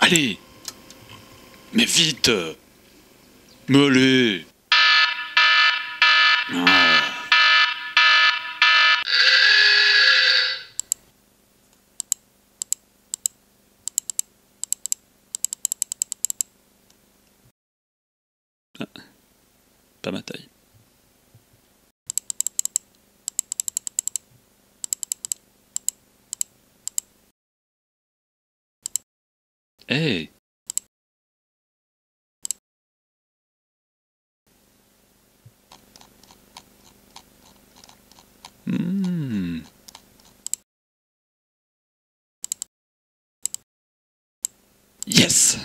Allez Mais vite Mais Ah. Ah, Pas ma taille. A Hmm. Yes!